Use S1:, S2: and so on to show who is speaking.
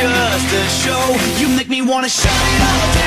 S1: just a show? You make me wanna shut it all down